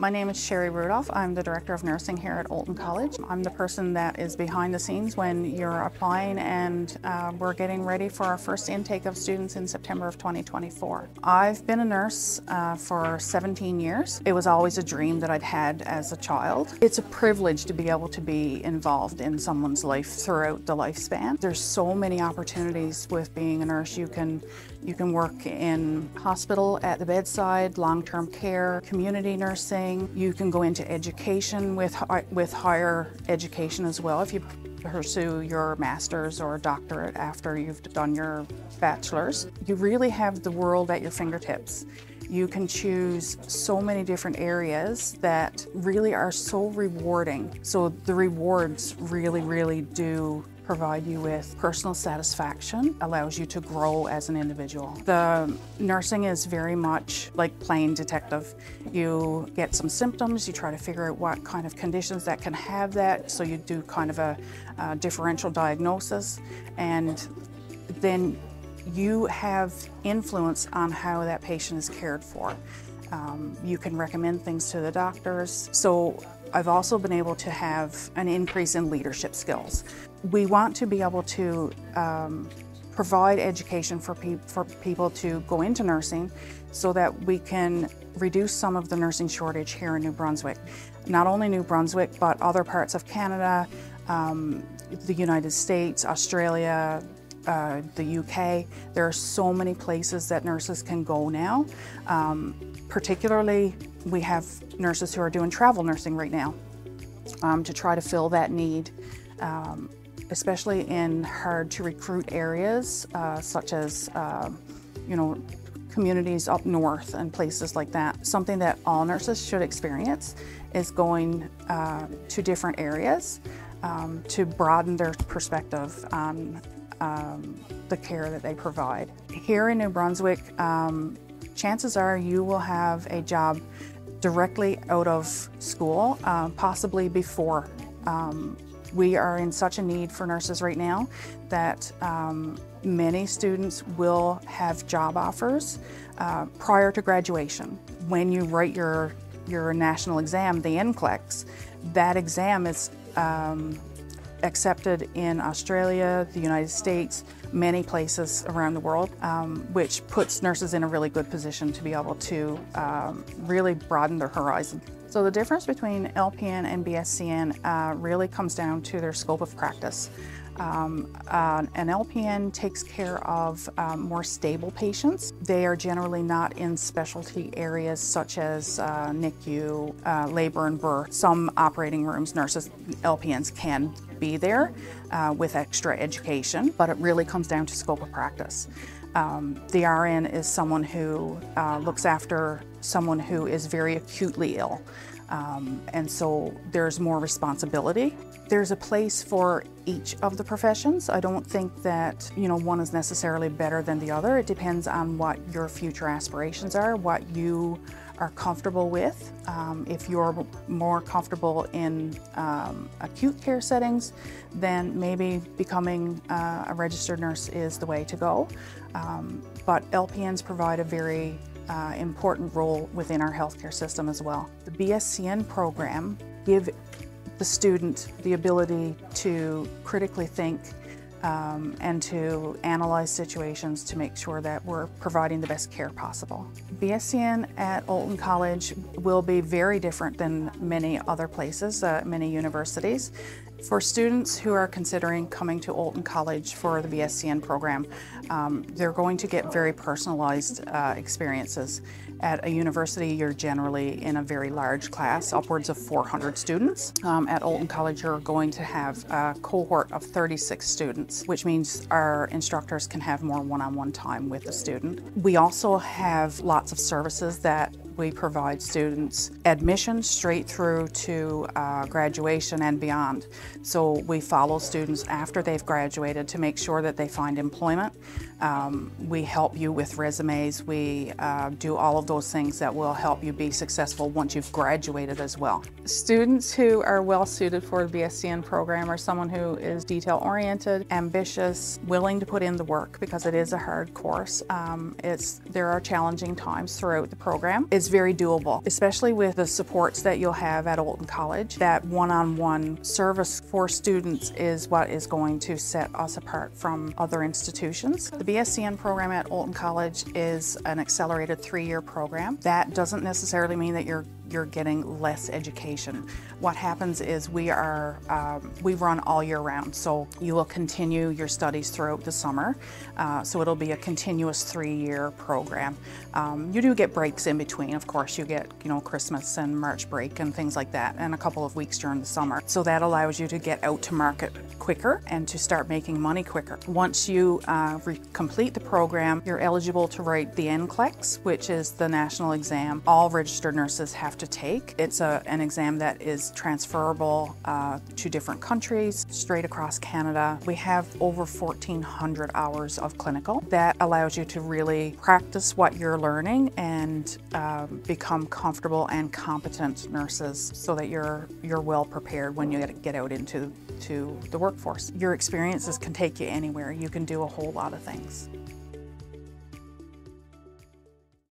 My name is Sherri Rudolph. I'm the Director of Nursing here at Oulton College. I'm the person that is behind the scenes when you're applying and uh, we're getting ready for our first intake of students in September of 2024. I've been a nurse uh, for 17 years. It was always a dream that I'd had as a child. It's a privilege to be able to be involved in someone's life throughout the lifespan. There's so many opportunities with being a nurse. You can you can work in hospital at the bedside, long-term care, community nursing. You can go into education with, with higher education as well if you pursue your master's or doctorate after you've done your bachelor's. You really have the world at your fingertips. You can choose so many different areas that really are so rewarding. So the rewards really, really do provide you with personal satisfaction, allows you to grow as an individual. The nursing is very much like playing detective. You get some symptoms, you try to figure out what kind of conditions that can have that, so you do kind of a, a differential diagnosis, and then you have influence on how that patient is cared for. Um, you can recommend things to the doctors. So I've also been able to have an increase in leadership skills. We want to be able to um, provide education for, pe for people to go into nursing so that we can reduce some of the nursing shortage here in New Brunswick. Not only New Brunswick, but other parts of Canada, um, the United States, Australia, uh, the UK. There are so many places that nurses can go now. Um, particularly, we have nurses who are doing travel nursing right now um, to try to fill that need, um, especially in hard to recruit areas uh, such as, uh, you know, communities up north and places like that. Something that all nurses should experience is going uh, to different areas um, to broaden their perspective on um, the care that they provide. Here in New Brunswick, um, chances are you will have a job directly out of school, uh, possibly before. Um, we are in such a need for nurses right now that um, many students will have job offers uh, prior to graduation. When you write your, your national exam, the NCLEX, that exam is um, accepted in Australia, the United States, many places around the world, um, which puts nurses in a really good position to be able to um, really broaden their horizon. So the difference between LPN and BSCN uh, really comes down to their scope of practice. Um, uh, an LPN takes care of um, more stable patients. They are generally not in specialty areas such as uh, NICU, uh, labor and birth. Some operating rooms, nurses, LPNs can be there uh, with extra education, but it really comes down to scope of practice. Um, the RN is someone who uh, looks after someone who is very acutely ill. Um, and so there's more responsibility. There's a place for each of the professions. I don't think that, you know, one is necessarily better than the other. It depends on what your future aspirations are, what you are comfortable with. Um, if you're more comfortable in um, acute care settings, then maybe becoming uh, a registered nurse is the way to go. Um, but LPNs provide a very uh, important role within our healthcare system as well. The BSCN program give the student the ability to critically think um, and to analyze situations to make sure that we're providing the best care possible. BSCN at Oulton College will be very different than many other places, uh, many universities. For students who are considering coming to Oulton College for the BSCN program, um, they're going to get very personalized uh, experiences. At a university, you're generally in a very large class, upwards of 400 students. Um, at Oulton College, you're going to have a cohort of 36 students, which means our instructors can have more one-on-one -on -one time with the student. We also have lots of services that we provide students admission straight through to uh, graduation and beyond. So we follow students after they've graduated to make sure that they find employment. Um, we help you with resumes. We uh, do all of those things that will help you be successful once you've graduated as well. Students who are well suited for the BSCN program are someone who is detail oriented, ambitious, willing to put in the work because it is a hard course. Um, it's, there are challenging times throughout the program. It's It's very doable, especially with the supports that you'll have at Oulton College. That one-on-one service for students is what is going to set us apart from other institutions. The BSCN program at Oulton College is an accelerated three-year program. That doesn't necessarily mean that you're you're getting less education. What happens is we are um, we run all year round, so you will continue your studies throughout the summer. Uh, so it'll be a continuous three-year program. Um, you do get breaks in between, of course. You get you know Christmas and March break and things like that, and a couple of weeks during the summer. So that allows you to get out to market quicker and to start making money quicker. Once you uh, complete the program, you're eligible to write the NCLEX, which is the national exam all registered nurses have to take. It's a, an exam that is transferable uh, to different countries, straight across Canada. We have over 1,400 hours of clinical. That allows you to really practice what you're learning and um, become comfortable and competent nurses so that you're, you're well prepared when you get, get out into to the workforce. Your experiences can take you anywhere. You can do a whole lot of things.